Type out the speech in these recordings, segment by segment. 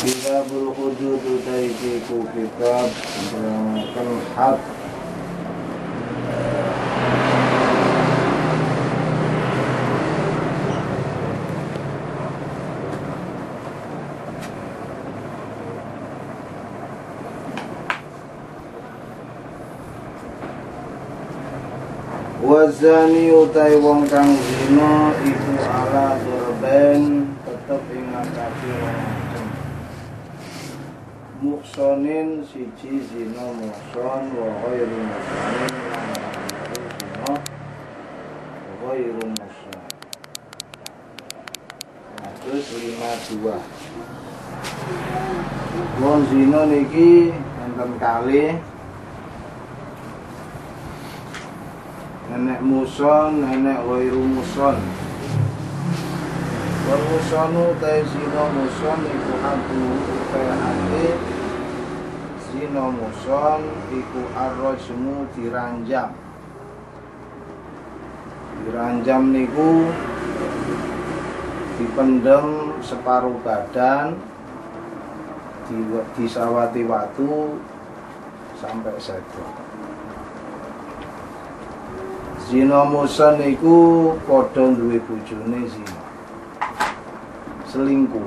Kitabul hudud utai ku kitab menerangkan had Wazani utai wong kang zina iku ala durben Muksonin siji zina mukson wa ghairu muksonin lan zina ghairu Terus lima dua. Wong zina niki enten kali nenek muson, nenek wairu muson. Wal musonu tai zina muson iku hadu upaya ate zina muson iku arrojmu diranjam. Diranjam niku dipendem separuh badan di, disawati watu sampai sedok. Zina Musa niku padha duwe bojone zina. Selingkuh.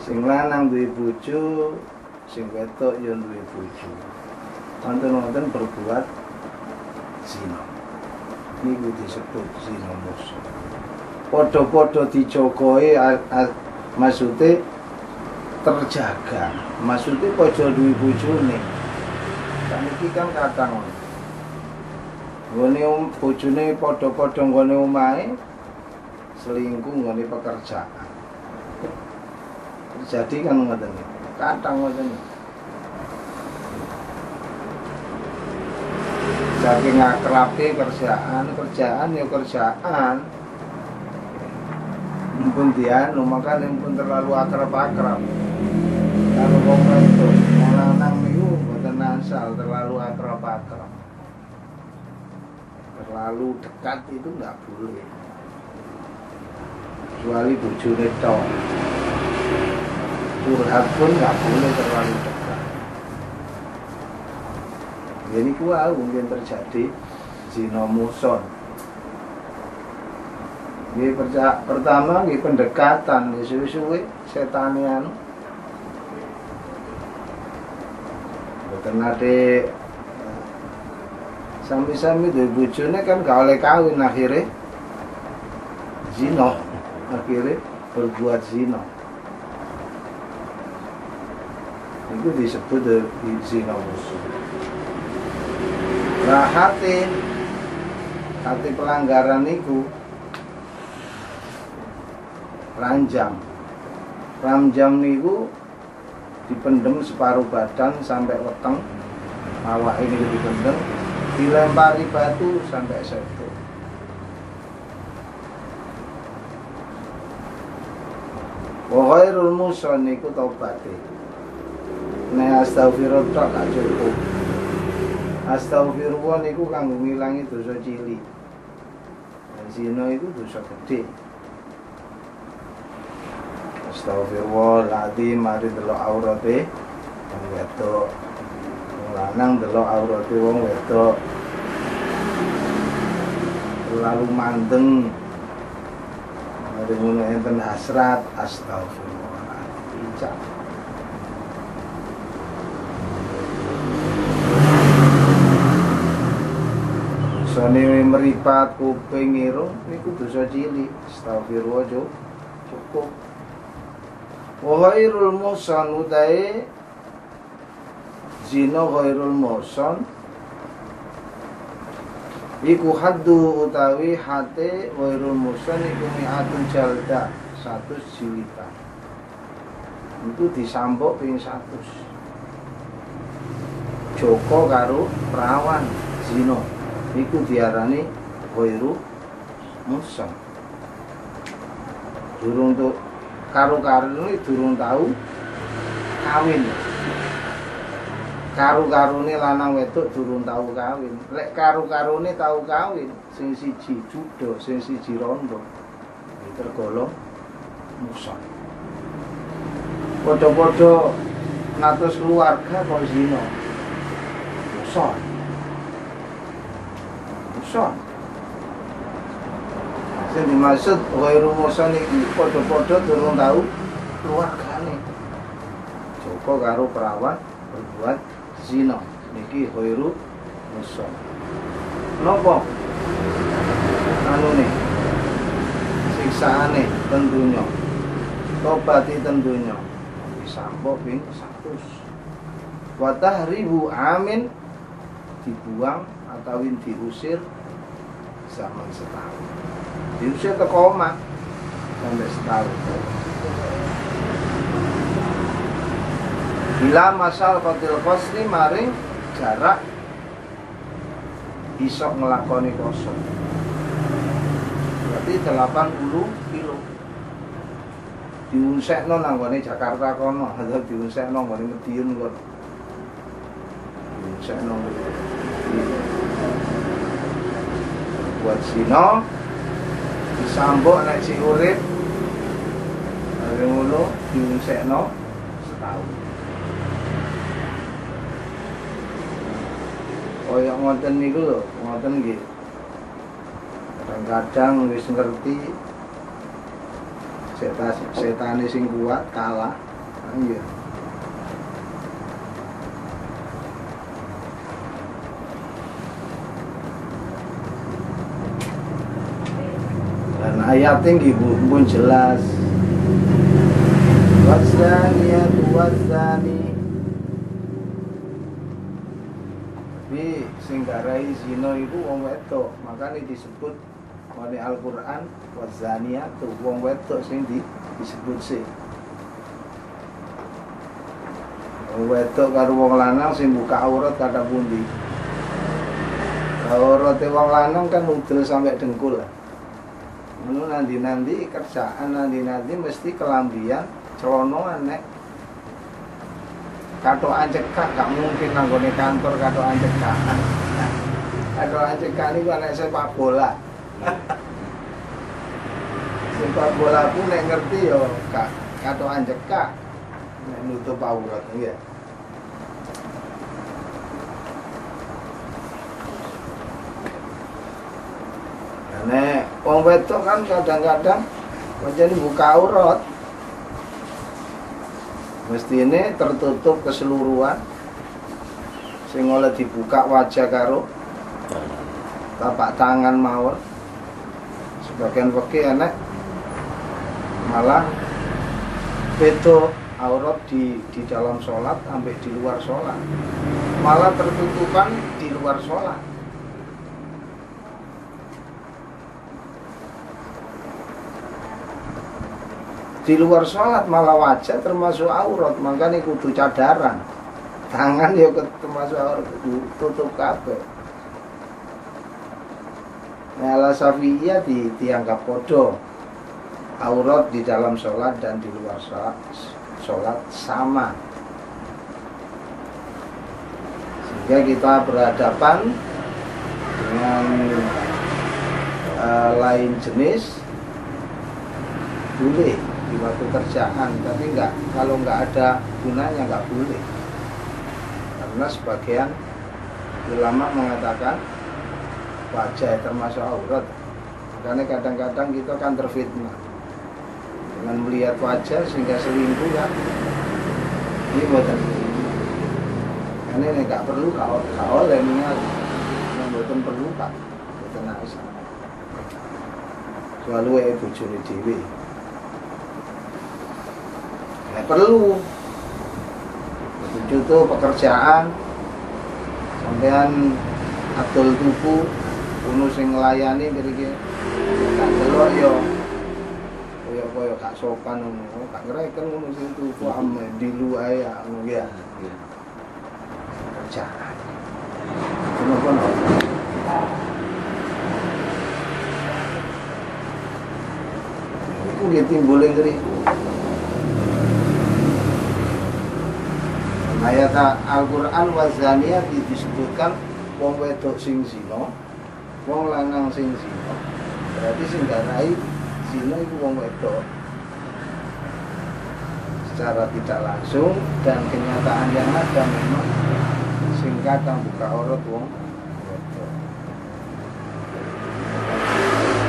Sing lanang duwe bojo, sing wedok ya duwe bojo. Wonten-wonten berbuat zina. Niku disebut zina Musa. Padha-padha dijogoe maksude terjaga. Maksude padha duwe bojone. Kan iki kan kadang Nggone um, bojone padha-padha nggone omahe selingkuh nggone pekerjaan. Jadi kan iki. Kadang iki. Saking akrabe kerjaan, kerjaan ya kerjaan. Mumpun dia, maka mumpun terlalu akrab-akrab. Kalau wong itu, lanang niku mboten asal terlalu akrab-akrab terlalu dekat itu nggak boleh kecuali bojone tok curhat pun nggak boleh terlalu dekat ini kuah mungkin terjadi zina muson. Ini pertama ini pendekatan. Ini suwe-suwe setanian Betul nade sami-sami duwe bojone kan gak oleh kawin akhirnya. Zina akhirnya berbuat zina itu disebut di zina musuh nah hati hati pelanggaran itu ranjam ranjam niku dipendem separuh badan sampai weteng awak ini dipendem dilempari batu sampai satu. Wa ghairul muson niku taubate. Nek astagfirullah tok gak cukup. Astagfirullah niku kanggo ngilangi dosa cilik. Zina itu dosa gede. Astagfirullahaladzim mari delok aurate wong wedok lanang delok aurate wong wedok terlalu mandeng ada ngono enten hasrat astagfirullahaladzim Sone meripat kuping irung niku dosa cilik. Astagfirullah cukup. Wa ghairul musan utahe zina ghairul musan iku haddu utawi hate ghairul musan iku mi'atun jalda satu jilitan itu disambok ping satu Joko karo perawan zina iku diarani khairu musam durung tuh karo karo durung tau kawin. Karo karo lanang wedok durung tau kawin. Lek karo karo tau kawin sing siji judo sing siji rondo tergolong musam padha-padha natus keluarga kok zina? Musam Muson. Sing dimaksud ghairu muson iki podo-podo durung tahu keluargane. Joko karo perawan berbuat zina. Niki ghairu muson. Napa? Anu nih. Siksaane tentunya. Tobati tentunya. Sampo ping 100. Wa tahribu amin dibuang atau diusir zaman setahun. Diusir ke koma sampai setahun. Bila masal kotil kosri maring jarak isok ngelakoni kosong berarti 80 kilo diunsekno nanggone Jakarta kono atau diunsekno nanggone Medion kono diunsekno buat sino disambok nek si urip Hari ngono diunsekno setahun kaya ngoten niku lho, ngoten nggih. Kadang-kadang wis ngerti setan setane sing kuat kalah. Nah, Nggih Bu, pun jelas. Wazaniyatu wazani Tapi sing garai zina iku wong wedok, makanya disebut oleh Al-Qur'an wazaniyatu wong wedok sing di, disebut sih. Wong wedok karo wong lanang sing buka aurat kata pundi. Aurate wong lanang kan udel sampai dengkul. Ngono nanti-nanti kerjaan nanti-nanti mesti kelambian celonoan nek. Katokan cekak gak mungkin nanggone kantor katokan cekak. Katokan cekak ini kan sepak bola. Sepak bola pun nek ngerti yo kak katokan cekak. Nek nutup aurat ya Nek wong wedok kan kadang-kadang menjadi buka aurat. Mesti ini tertutup keseluruhan. Sing oleh dibuka wajah karo tapak tangan mawon. Sebagian wakil enek. Malah beto aurat di di dalam sholat sampai di luar sholat. Malah tertutupan di luar sholat di luar sholat malah wajah termasuk aurat makanya kudu cadaran. Tangan ya termasuk aurat kudu tutup kabeh. Nah ala safiyah di dianggap podo aurat di dalam sholat dan di luar sholat sholat sama. Sehingga kita berhadapan dengan uh, lain jenis boleh waktu kerjaan tapi enggak kalau enggak ada gunanya enggak boleh. Karena sebagian ulama mengatakan wajah termasuk aurat. Makanya kadang-kadang kita kan terfitnah. Dengan melihat wajah sehingga selingkuh kan? Ini buatan karena ini enggak perlu kau kau lemnya yang buatan perlu pak. Buatan aisyah. Selalu ya bujuni dewi ya perlu. Itu tuh pekerjaan. Sampean atul tuku kuno sing nglayani kira-kira tak delok yo. Koyo koyo gak sopan ngono gak ngreken ngono sing tuku ame dilu ae ngono ya. Pekerjaan. Kenapa no Iku gitu timbulin ngeriku ayat Al-Quran wazaniyah disebutkan wong wedok sing zina wong lanang sing zina. Berarti sing garai zina iku wong wedok. Secara tidak langsung dan kenyataan yang ada memang singkat yang buka orot wong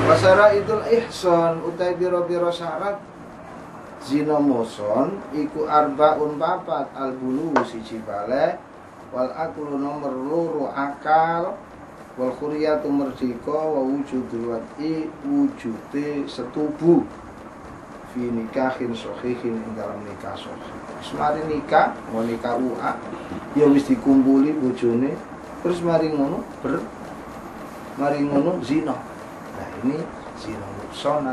Wasara itu ihson utai biro-biro syarat zina muson iku arbaun papat al bulu siji bale wal aklu nomor loro akal wal khuriyatu merdeka wa wujudul wati wujude setubu fi nikahin sohihin ing dalam nikah sohih semari nikah mau nikah UA ya wis dikumpuli bojone. Terus mari ngono ber mari ngono zina. Nah ini zina muson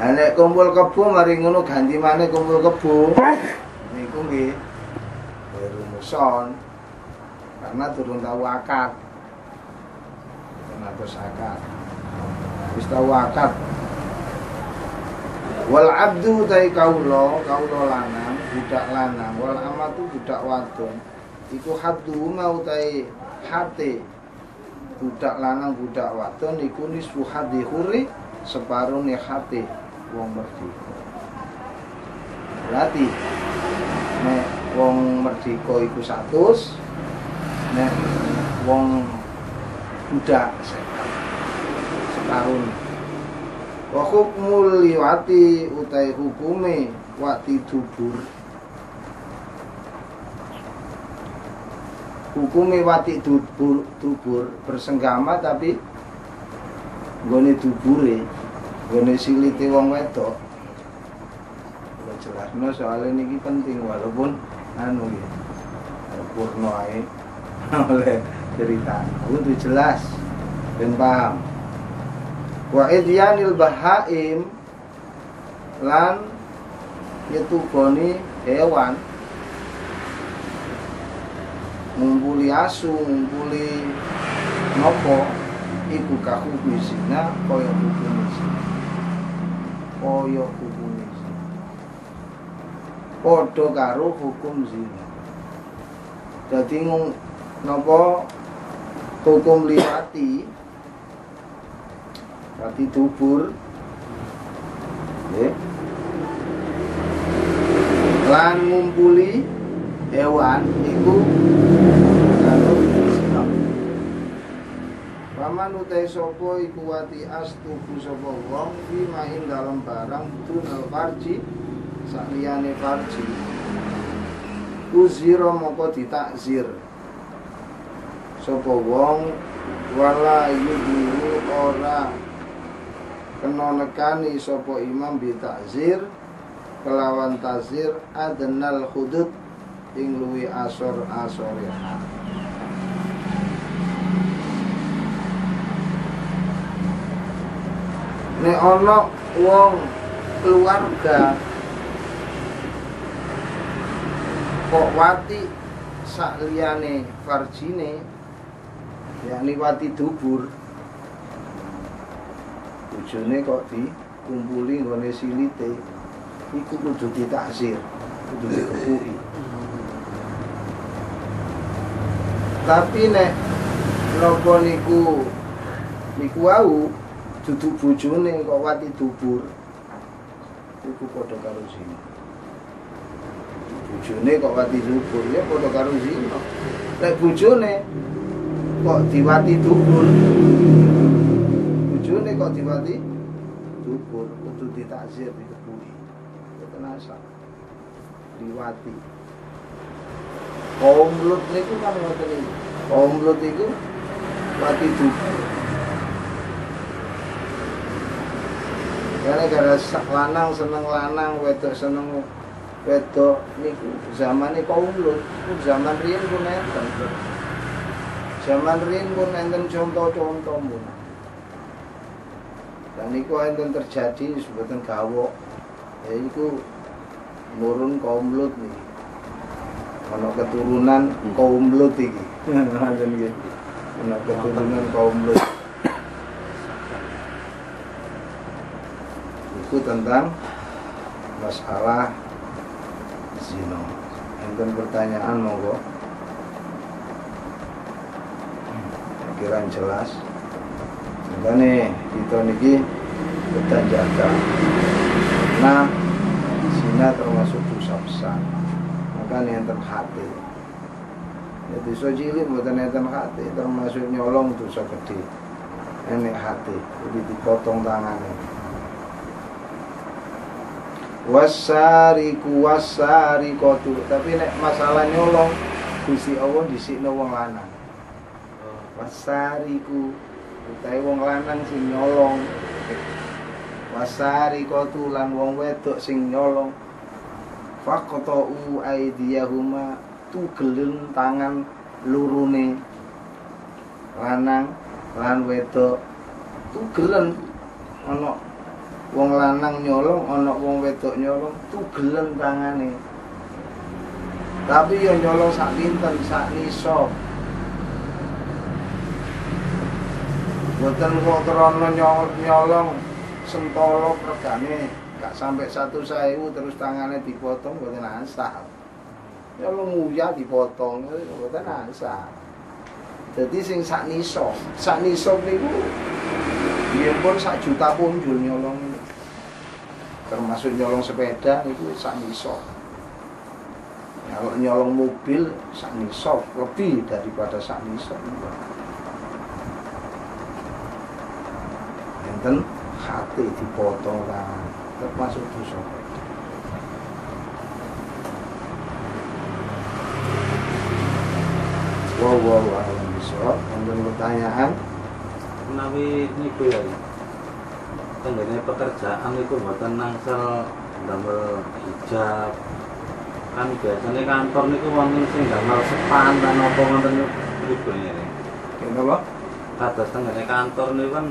nek kumpul kebo mari ngono ganti maneh kumpul kebo. Niku nggih rumuson. Karena turun tahu akad. Atus akad. Wis tahu akad. Wal abdu tai kaulo, kaulo lanang, budak lanang, wal amatu budak wadon. Iku haddu mau tai hati budak lanang budak wadon iku nisfu hadi huri separuh nih hati wong merdeka. Berarti nek wong merdeka iku 100, nek wong budak setahun. Wa hukmul liwati utai hukume wati dubur. Hukume wati dubur, dubur bersenggama tapi nggone dubure Gone silite wong wedok. Kula jelasno soalnya niki penting walaupun anu ya. Purno ae oleh cerita. Kudu jelas ben paham. Wa idyanil bahaim lan yetugoni hewan ngumpuli asu, ngumpuli nopo iku kahukmi zina kaya hukum zina kaya hukum zina. Padha karo hukum zina. Dadi napa? Hukum liwati. Wati dubur. Lan ngumpuli hewan iku karo zina Paman utai sopo iku wati astuku sopo? Wong fi main dalam barang tunal farji. Sakliyane farji. Uziro moko ditakzir. Sopo wong? Wala yudhiru ora. Kena nekani sopo imam bitakzir kelawan tazir adenal hudud ing luwi asor asoriha nek ana wong keluarga kok wati sak liyane farjine yakni wati dubur bojone kok dikumpuli nggone silite iku kudu ditaksir kudu dikepuki tapi nek napa niku niku wau duduk bojone kok wati dubur. Iku padha karo zina. Bojone kok wati dubur ya padha karo zina. Nek bojone kok diwati dubur. Bojone kok diwati dubur kudu ditakzir dikepuki boten asal diwati. Kaum lut niku kan ngoten iki. Kaum lut iku wati dubur karena gara lanang seneng lanang wedok seneng wedok niku zaman ini kaum lut zaman riyen pun enten zaman riyen pun enten contoh-contoh pun dan niku enten terjadi sebutan gawok. Ya itu nurun kaum lut nih ono keturunan kaum lut iki. Nggih. Ono keturunan kaum lut itu tentang masalah zina. Enten pertanyaan monggo. Kira jelas. Makanya kita niki kita jaga nah zina termasuk dosa besar maka enten hati jadi so cilik buatan enten hati termasuk nyolong dosa gede ini hati jadi dipotong tangannya wasariku wasarikotu tapi nek masalah nyolong Gusti Allah disikno wong lanang. Wasariku utahe wong lanang sing nyolong. Wasarikotu lan wong wedok sing nyolong. Faqta'u aydiyahuma tugelen tangan lurune. Lanang lan wedok tugelen ana wong lanang nyolong ana wong wedok nyolong tugelen tangane. Tapi yo nyolong sak dinten sak niso Boten kok nyolong sentolo regane gak sampai satu sewu terus tangannya dipotong boten asal nyolong uya dipotong boten asal jadi sing sak niso sak niso niku biyen pun sak juta punjul nyolong termasuk nyolong sepeda itu sak niso kalau nyolong mobil sak niso lebih daripada sak niso enten hati dipotong tangan termasuk dosa wow wow wow bisa enten pertanyaan menawi niku ya tenggene pekerjaan itu buatan nangsel damel hijab. Kan biasanya kantor niku wonten sing damel sepan dan apa wonten niku? Ya kenapa kados tenggene kantor niku kan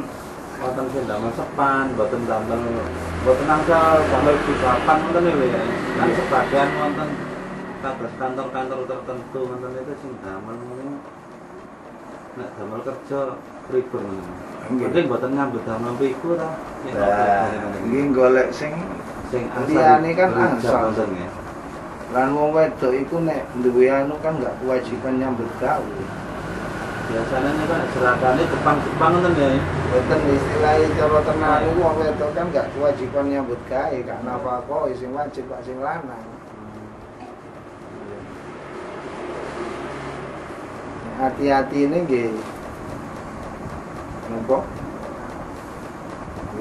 wonten sing damel sepan boten damel boten nangsel damel hijaban wonten niku ya kan sebagian wonten kados kantor-kantor tertentu wonten itu sing damel ngono nek damel kerja Nggih. penting boten ngambut damel piku ta ini golek sing sing liyane kan angsal. wonten ya lan wong wedok iku nek duwe anu kan nggak kewajiban nyambut gawe. biasanya ini kan seragane Jepang-Jepang ngoten ya Boten istilahnya cara tenan iku wong wedok kan nggak kewajiban nyambut gawe, gak nafkah sing wajib pak sing lanang. Hati-hati ini nggih. Napa?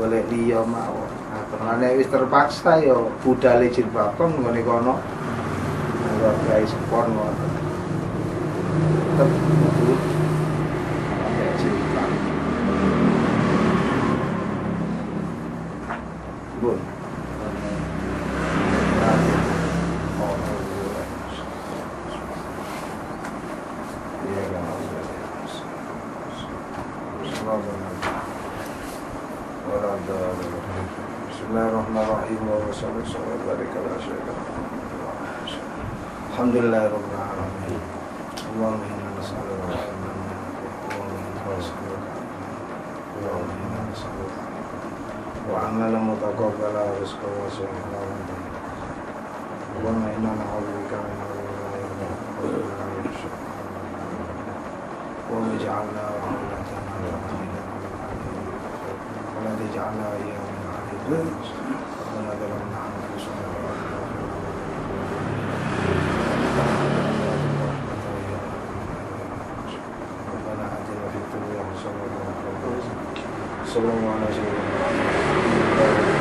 Golek liya mawon. Nah, karena wis terpaksa yo budale jilbabem ngene kono. Nggak gawe spon ngoten. Tetep. Bun. اللهم إنا نعوذ بك من اللهم اجعلنا وذريتنا ولا تجعلنا إياهم من عذاب ربنا ظلمنا أنفسنا ربنا آتنا في الدنيا حسنة وفي الآخرة حسنة. صلى الله على سيدنا محمد.